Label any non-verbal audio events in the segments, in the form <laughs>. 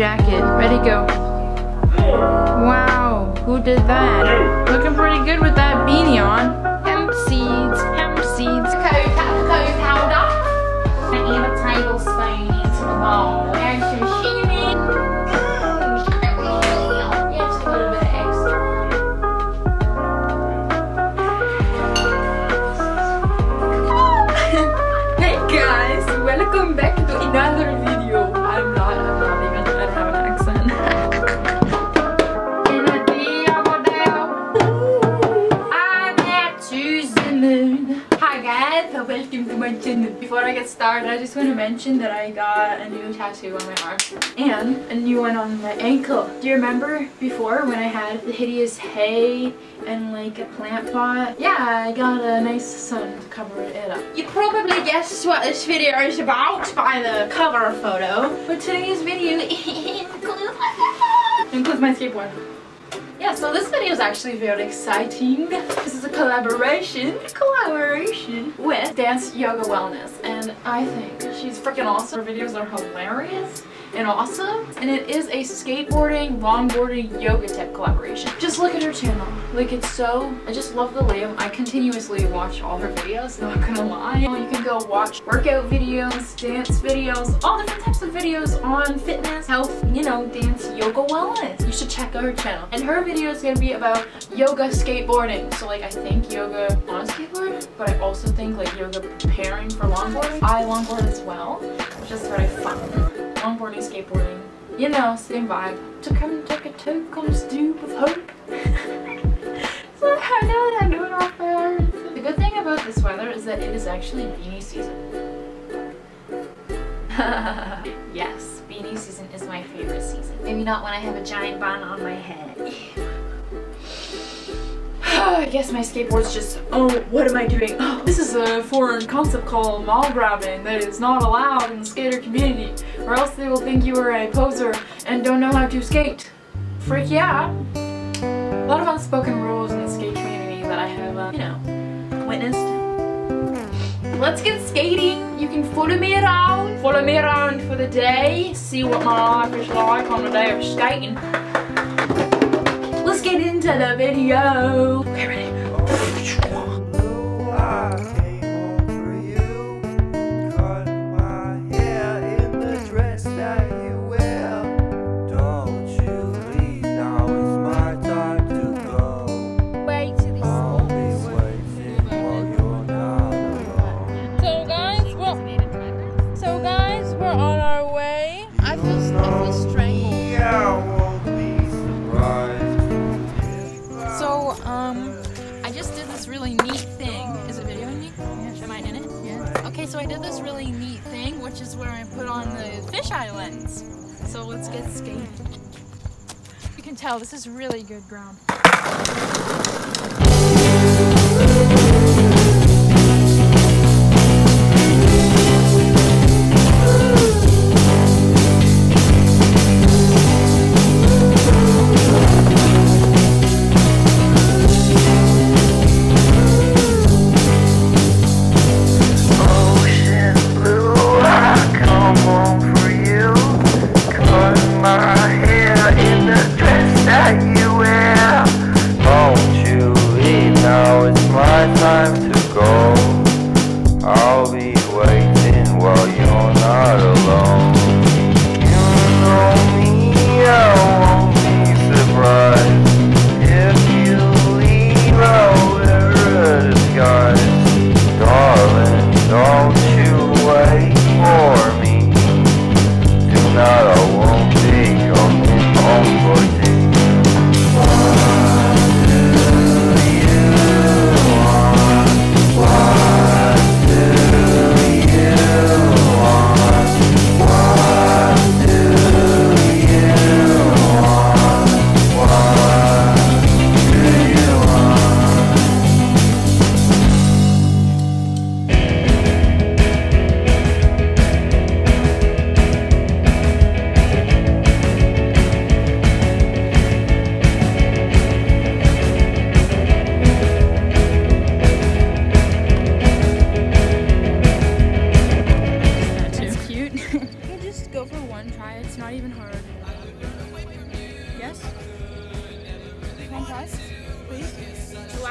jacket. Ready, go. Wow, who did that? Looking pretty good with that beanie on. Hemp seeds, hemp seeds. Cocoa, cocoa powder. And a tablespoon into the bowl. Hi guys, welcome to my channel. Before I get started, I just want to mention that I got a new tattoo on my arm and a new one on my ankle. Do you remember before when I had the hideous hay and like a plant pot? Yeah, I got a nice sun to cover it up. You probably guessed what this video is about by the cover photo. But today's video <laughs> includes my skateboard. Yeah, so this video is actually very exciting. This is a collaboration, collaboration with Dance Yoga Wellness, and I think she's freaking awesome. Her videos are hilarious and awesome, and it is a skateboarding, longboarding, yoga tech collaboration. Just look at her channel. Like it's so, I just love the layout. I continuously watch all her videos, not gonna lie. You can go watch workout videos, dance videos, all different types of videos on fitness, health, you know, dance, yoga, wellness. You should check out her channel. And her video is gonna be about yoga skateboarding. So like I think yoga on skateboard, but I also think like yoga preparing for longboarding. I longboard as well, which is very fun. Longboarding, skateboarding, you know, same vibe. To come take a toke on a stoop of hope. <laughs> so I know that I'm doing fair. The good thing about this weather is that it is actually beanie season. <laughs> yes, beanie season is my favorite season. Maybe not when I have a giant bun on my head. <laughs> I guess my skateboard's just, oh, what am I doing? Oh, this is a foreign concept called mall grabbing that is not allowed in the skater community, or else they will think you are a poser and don't know how to skate. Freak yeah. A lot of unspoken rules in the skate community that I have, uh, you know, witnessed. Let's get skating. You can follow me around. Follow me around for the day. See what my life is like on the day of skating. Let's get into the video. Okay, ready? So I did this really neat thing, which is where I put on the fisheye lens. So let's get skating. You can tell this is really good ground.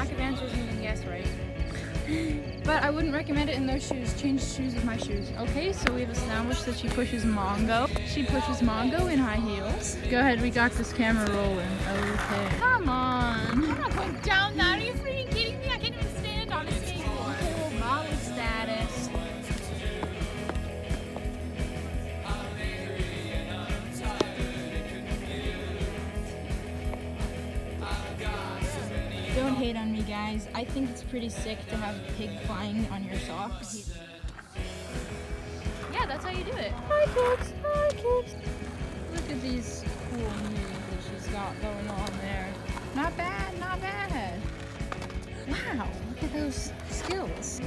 Lack of answers meaning yes, right? <laughs> But I wouldn't recommend it in those shoes. Change shoes with my shoes. Okay, so we have established that she pushes Mongo. She pushes Mongo in high heels. Go ahead, we got this camera rolling. Okay. Come on. I think it's pretty sick to have a pig flying on your socks. Yeah, that's how you do it. Hi, kids. Hi, kids. Look at these cool moves that she's got going on there. Not bad, not bad. Wow, look at those skills.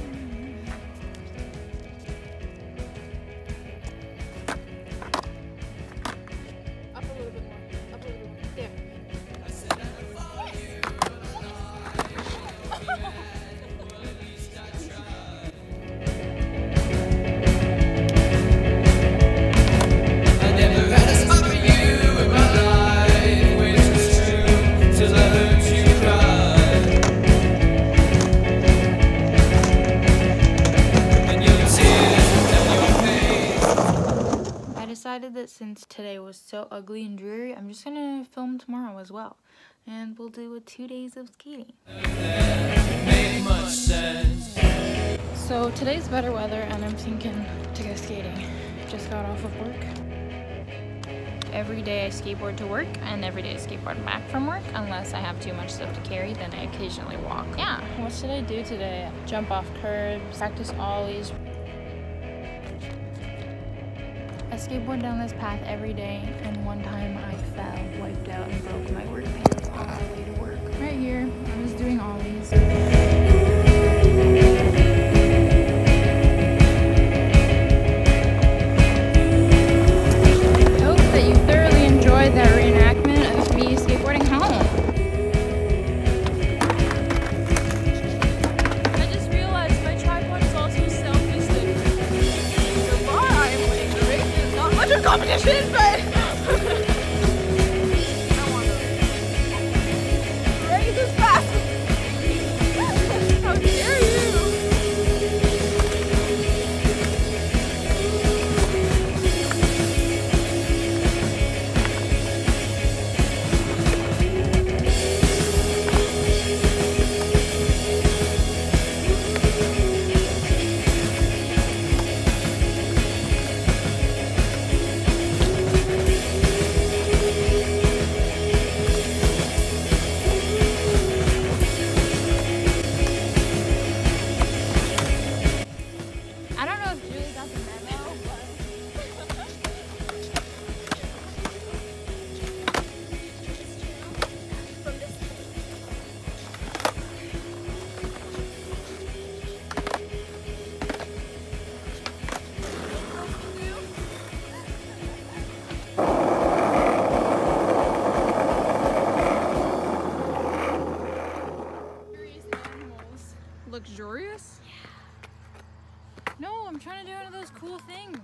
Since today was so ugly and dreary, I'm just gonna film tomorrow as well. And we'll do two days of skating. So today's better weather and I'm thinking to go skating. Just got off of work. Every day I skateboard to work and every day I skateboard back from work unless I have too much stuff to carry, then I occasionally walk. Yeah, what should I do today? Jump off curbs, practice ollies. I skateboard down this path every day and one time I fell, wiped out and broke my work pants on my way to work. Right here, I was doing ollies. Cool things.